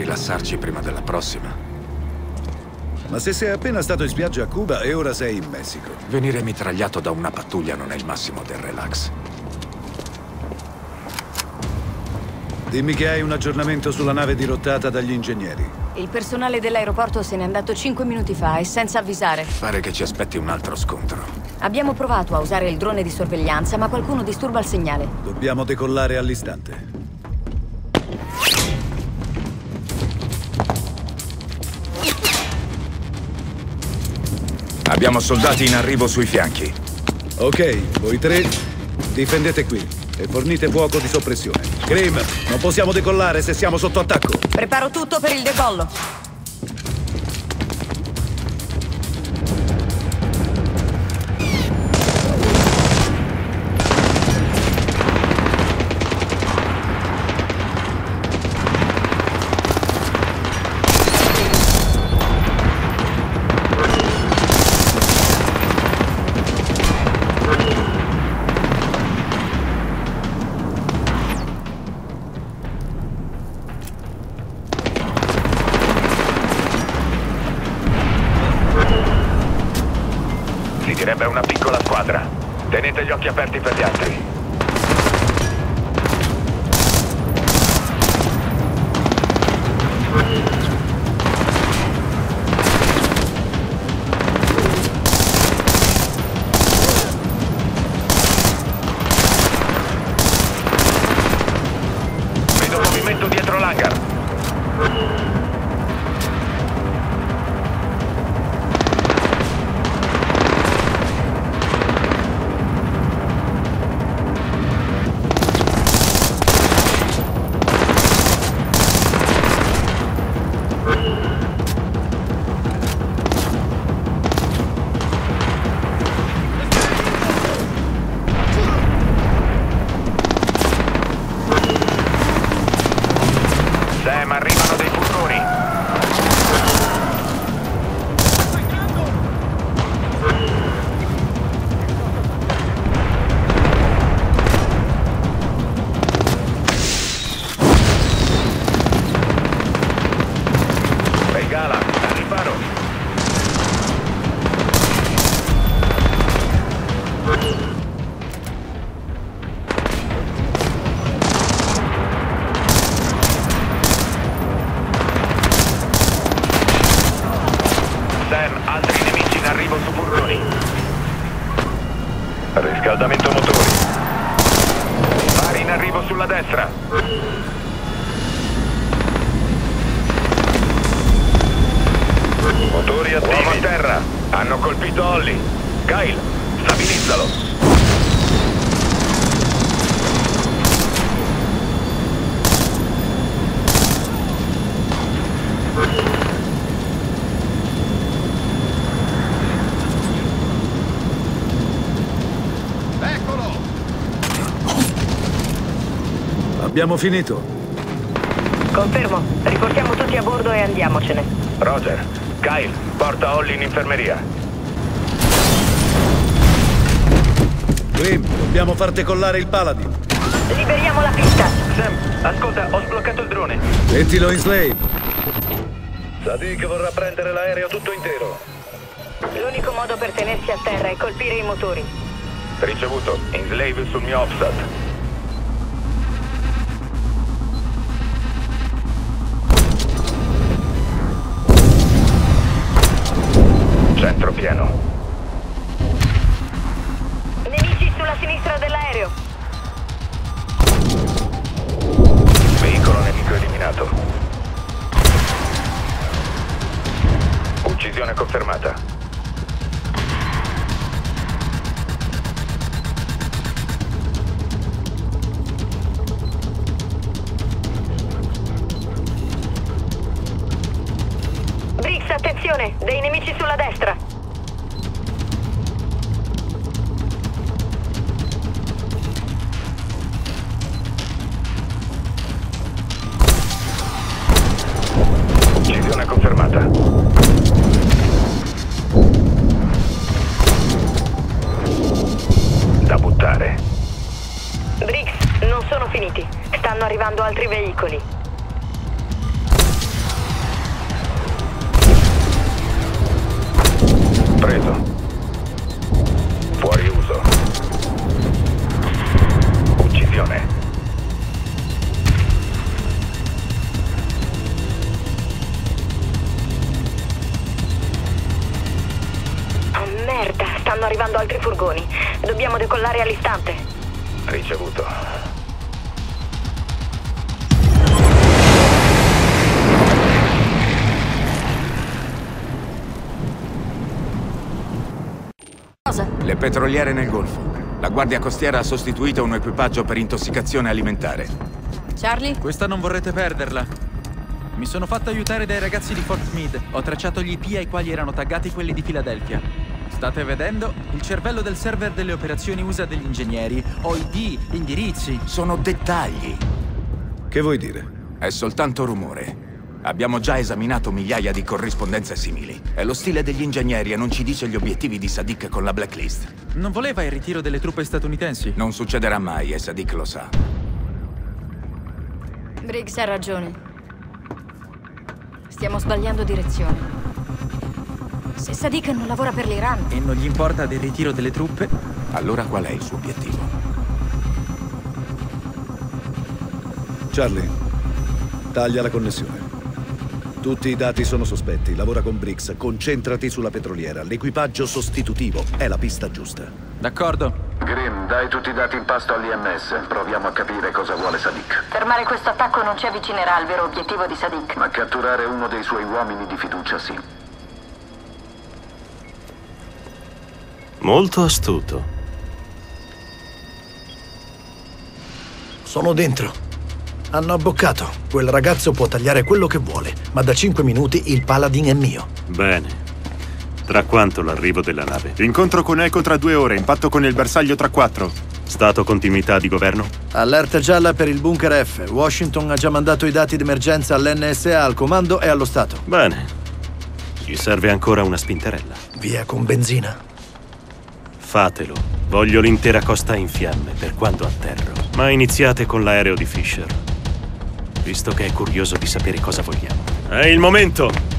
rilassarci prima della prossima. Ma se sei appena stato in spiaggia a Cuba e ora sei in Messico. Venire mitragliato da una pattuglia non è il massimo del relax. Dimmi che hai un aggiornamento sulla nave dirottata dagli ingegneri. Il personale dell'aeroporto se n'è andato 5 minuti fa e senza avvisare. Pare che ci aspetti un altro scontro. Abbiamo provato a usare il drone di sorveglianza, ma qualcuno disturba il segnale. Dobbiamo decollare all'istante. Abbiamo soldati in arrivo sui fianchi. Ok, voi tre, difendete qui e fornite fuoco di soppressione. Grim, non possiamo decollare se siamo sotto attacco. Preparo tutto per il decollo. Servirebbe una piccola squadra. Tenete gli occhi aperti per gli altri. Riscaldamento motori. Vari in arrivo sulla destra. Motori attivi. Uomo a terra. Hanno colpito Holly. Kyle, stabilizzalo. Abbiamo finito. Confermo. Riportiamo tutti a bordo e andiamocene. Roger, Kyle, porta Holly in infermeria. Grim, dobbiamo far decollare il Paladin. Liberiamo la pista. Sam, ascolta, ho sbloccato il drone. Mettilo in slave. Sadiq vorrà prendere l'aereo tutto intero. L'unico modo per tenersi a terra è colpire i motori. Ricevuto, in slave sul mio offset. Pieno. Nemici sulla sinistra dell'aereo. Veicolo nemico eliminato. Uccisione confermata. Briggs, attenzione! Dei nemici sulla destra. altri veicoli. Preso. Fuori uso. Uccisione. Oh merda, stanno arrivando altri furgoni. Dobbiamo decollare all'istante. Ricevuto. Petroliere nel Golfo. La Guardia Costiera ha sostituito un equipaggio per intossicazione alimentare. Charlie? Questa non vorrete perderla. Mi sono fatto aiutare dai ragazzi di Fort Meade. Ho tracciato gli IP ai quali erano taggati quelli di Filadelfia. State vedendo? Il cervello del server delle operazioni usa degli ingegneri. Ho ID, indirizzi. Sono dettagli. Che vuoi dire? È soltanto rumore. Abbiamo già esaminato migliaia di corrispondenze simili. È lo stile degli ingegneri e non ci dice gli obiettivi di Sadiq con la blacklist. Non voleva il ritiro delle truppe statunitensi? Non succederà mai e Sadiq lo sa. Briggs ha ragione. Stiamo sbagliando direzione. Se Sadiq non lavora per l'Iran, E non gli importa del ritiro delle truppe? Allora qual è il suo obiettivo? Charlie, taglia la connessione. Tutti i dati sono sospetti. Lavora con Briggs. Concentrati sulla petroliera. L'equipaggio sostitutivo è la pista giusta. D'accordo. Grim, dai tutti i dati in pasto all'IMS. Proviamo a capire cosa vuole Sadiq. Fermare questo attacco non ci avvicinerà al vero obiettivo di Sadiq. Ma catturare uno dei suoi uomini di fiducia sì. Molto astuto. Sono dentro. Hanno abboccato. Quel ragazzo può tagliare quello che vuole, ma da 5 minuti il Paladin è mio. Bene. Tra quanto l'arrivo della nave? Incontro con Echo tra due ore, impatto con il bersaglio tra quattro. Stato continuità di governo? Allerta gialla per il bunker F. Washington ha già mandato i dati d'emergenza all'NSA, al comando e allo Stato. Bene. Gli serve ancora una spinterella. Via con benzina. Fatelo. Voglio l'intera costa in fiamme per quando atterro. Ma iniziate con l'aereo di Fisher. Visto che è curioso di sapere cosa vogliamo. È il momento!